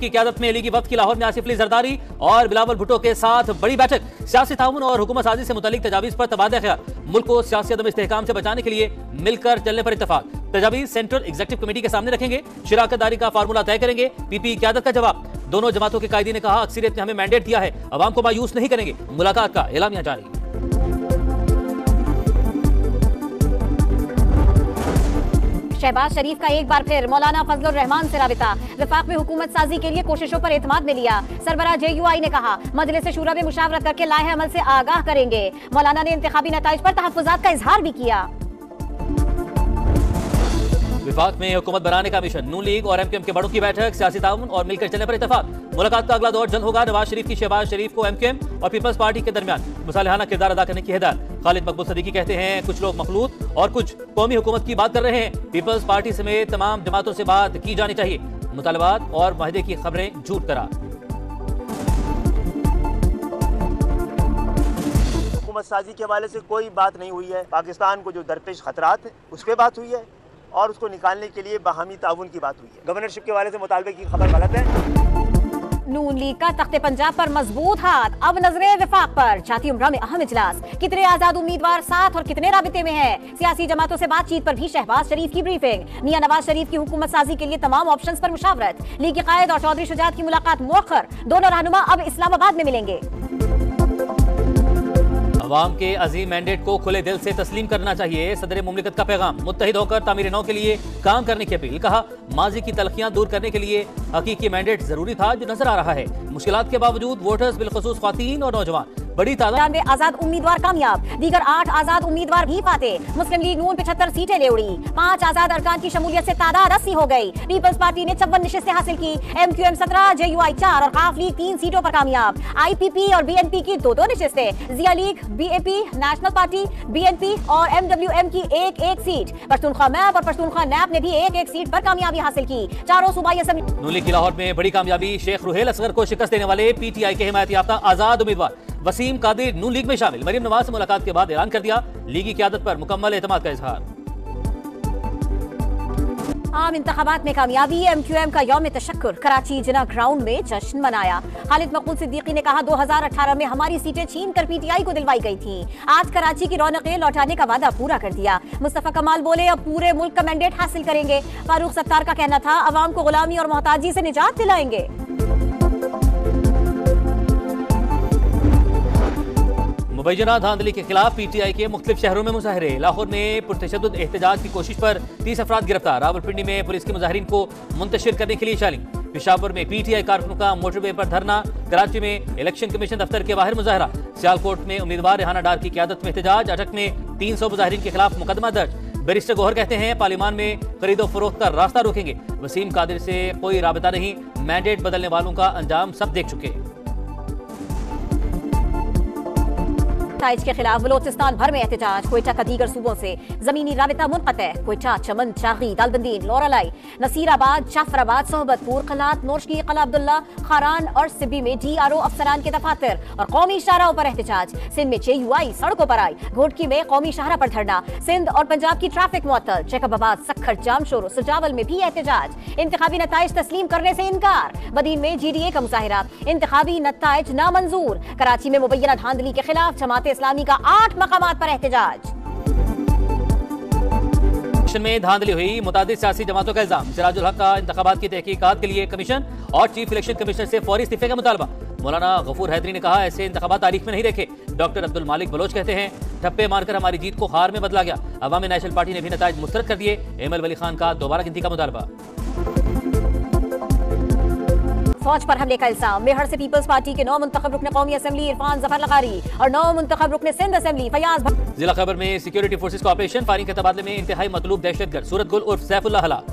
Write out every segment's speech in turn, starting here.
की क्यादत में लीगी वक्त की लाहौर में आसिफ अली जरदारी और बिलावल भुट्टो के साथ बड़ी बैठक। सियासी ताउन और हुकूमत साजी से मुतलिक तजावीज पर तबादला ख्याल मुल्क को सियासी अदम इस्तेकाम से बचाने के लिए मिलकर चलने पर इतफाक तजावीज सेंट्रल एग्जेक्टिव कमेटी के सामने रखेंगे। शिराकत दारी का फार्मूला तय करेंगे। पीपी क्यादत का जवाब। दोनों जमातों के कायदी ने कहा, अक्सरियत ने हमें मैंडेट दिया है। अवाम को मायूस नहीं करेंगे। मुलाकात का एलामिया जारी। शहबाज शरीफ का एक बार फिर मौलाना फजल रहमान से रबिता। विफाक में हुकूमत साजी के लिए कोशिशों पर एतमाद में लिया। सरबरा आई ने कहा, मजलिस शूरा में मुशावरत करके लाहे अमल से आगाह करेंगे। मौलाना ने इंतबी नतज पर तहफात का इजहार भी किया। विफाक में हुकूमत बनाने का मिशन। नू लीग और एमक्यूएम के बड़ों की बैठक, सियासी ताउन और मिलकर चलने पर इतफाक मुलाकात का अगला दौर जल्द होगा। नवाज़ शरीफ की शहबाज शरीफ को एमक्यूएम और पीपल्स पार्टी के दरमियान मुसालहाना किरदार अदा करने की हिदायत। खालिद मकबूल सदीकी कहते हैं, कुछ लोग मखलूत और कुछ कौमी हुकूमत की बात कर रहे हैं। पीपल्स पार्टी समेत तमाम जमातों से बात की जानी चाहिए। मुतालबात और माहदे की खबरें झूठ करा साजी के हवाले से कोई बात नहीं हुई है। पाकिस्तान को जो दरपेश खतरात है, उस पर बात हुई है। और उसको निकालने के लिए बाहमी ताउन की बात हुई है। गवर्नरशिप के वाले से मुतालबे की खबर गलत है। नून लीग का तख्ते पंजाब पर मज़बूत हाथ। अब नजरे विफाक पर। छाती उम्र में अहम इजलास। कितने आज़ाद उम्मीदवार साथ और कितने राबते में हैं? सियासी जमातों से बातचीत पर भी शहबाज शरीफ की ब्रीफिंग मियाँ नवाज़ शरीफ की हुकूमत साजी के लिए तमाम ऑप्शंस पर मुशावरत। लीग के कायद और चौधरी शुजात की मुलाकात मौखर। दोनों रहनुमा अब इस्लामाबाद में मिलेंगे। अवाम के अजीम मैंडेट को खुले दिल से तस्लीम करना चाहिए, सदर मुमलिकत का पैगाम। मुतहद होकर तामीर नौ के लिए काम करने की अपील, कहा, माजी की तलखियाँ दूर करने के लिए हकीकी मैंडेट ज़रूरी था जो नज़र आ रहा है। मुश्किल के बावजूद वोटर्स बिलखसूस खातन और नौजवान। बड़ी तादाद में आज़ाद उम्मीदवार कामयाब। दीगर आठ आज़ाद उम्मीदवार भी पाते मुस्लिम लीग नून पिछहत्तर सीटें ले उड़ी। पाँच आज़ाद अरकान की शमूलियत ऐसी तादाद अस्सी हो गई। पीपल्स पार्टी ने चौवन नशस्तें हासिल की। एम क्यू एम सत्रह जे यू आई चार और काफ लीग तीन सीटों आरोप कामयाब। आई पी पी और बी एन पी की दो दो नशस्तें जिया league B A P National Party B N P और एम डब्ल्यू एम की एक एक सीट। पश्तूनख्वा मैप और पश्तूनख्वा नैप ने भी एक एक सीट आरोप कामयाबी हासिल की। चारों सूबाई असम्बली नूली की लाहौर में बड़ी कामयाबी। शेख रुहेल असगर को शिकस्त देने वाले पीटीआई के हिमायत याफ्ता आज़ाद उम्मीदवार। वसीम कादिर नू लीग में शामिल। मरीम नवाज़ से मुलाकात के बाद ऐलान कर दिया। लीगी क्यादत पर मुकम्मल एतमाद का इजहार। आम इंतबात में कामयाबी एम क्यू एम का यौम तशक्र कराची जिना ग्राउंड में जश्न मनाया। खालिद मकबूल सिद्दीकी ने कहा 2018 में हमारी सीटें छीन कर पीटीआई को दिलवाई गई थी। आज कराची की रौनकें लौटाने का वादा पूरा कर दिया। मुस्तफ़ा कमाल बोले, अब पूरे मुल्क का मैंडेट हासिल करेंगे। फारूक सत्तार का कहना था अवाम को गुलामी और मोहताजी से निजात दिलाएँगे। मुबैना धांधली के खिलाफ पीटीआई के मुख्तलिफ़ शहरों में मुजाहरे। लाहौर में पुरतशद एहतजाज की कोशिश पर तीस अफराद गिरफ़्तार। रावलपिंडी में पुलिस के मुजाहरीन को मुंतशिर करने के लिए चाली पिशावर में पीटीआई कारकुनों का मोटरवे पर धरना। कराची में इलेक्शन कमीशन दफ्तर के बाहर मुजाहरा। सियालकोट में उम्मीदवार रेहाना डार की क्यादत में एहतजाज। अटक में तीन सौ मुजाहरीन के खिलाफ मुकदमा दर्ज। बैरिस्टर गोहर कहते हैं पार्लियामान में खरीदो फरोख्त का रास्ता रोकेंगे। वसीम कादिर से कोई रबता नहीं। मैंडेट बदलने वालों का अंजाम सब देख चुके नतज के खिलाफ बलोचिस्तान भर में एहतजाज। कोयटा का दीगर सूबों से जमीनी राबता मुनक़ कोयटा, चमन चागी दालबंदीन लोरालाई, नसीराबाद, जाफराबाद, सोहबतपुर कलात नोशकी कला अब्दुल्ला, खारान और सिब्बी में डी आर ओ अफसरान के दफातर और कौमी शाहराओं पर एहतजाज। सिंध में जे यू आई सड़कों पर आई। घोटकी में कौमी शाहरा पर धरना। सिंध और पंजाब की ट्रैफ़िक मुअत्तल। चेकबाबाद सखर जाम शोर सुजावल में भी एहतजाज। इंतबी नतज तस्लीम करने से इनकार। बदीन में जी डी ए का मुजाहरा। इंतबी नतज नामंजूर। कराची में मुबैना धांधली के खिलाफ जमात इस्लामी का आठ मकाम पर एहतजाज। में धांधली हुई मुताद सियासी जमातों का इल्ज़ाम। सिराजुल हक का इंतबात की तहकीकात के लिए कमीशन और चीफ इलेक्शन कमिश्नर से फौरी इस्तीफे का मुतालबा। मौलाना गफूर हैदरी ने कहा, ऐसे इंतबात तारीख में नहीं देखे। डॉक्टर अब्दुल मालिक बलोच कहते हैं, ठप्पे मारकर हमारी जीत को हार में बदला गया। अवामी नेशनल पार्टी ने भी नतज मुस्तरद कर दिए। एमएल वली खान का दोबारा गिनती का मुतालबा। फौज पर हमले का इल्ज़ाम। मेहर से पीपल्स पार्टी के नौ मुंतखब रुकन कौमी असम्बली इरफान ज़फ़र लगारी और नौ मुंतखब रुकन सिंध असम्बली फयाज जिला खबर में सिक्योरिटी फोर्सेज का ऑपरेशन फायरिंग के तबादले में इंतहाई मतलूब दहशतगर्द सूरत गुल उर्फ़ सैफुल्ला हलाक।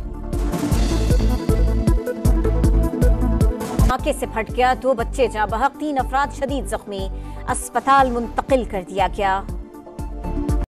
से फट गया दो बच्चे जहाँ बहक तीन अफराद शदीद जख्मी अस्पताल मुंतकिल कर दिया गया।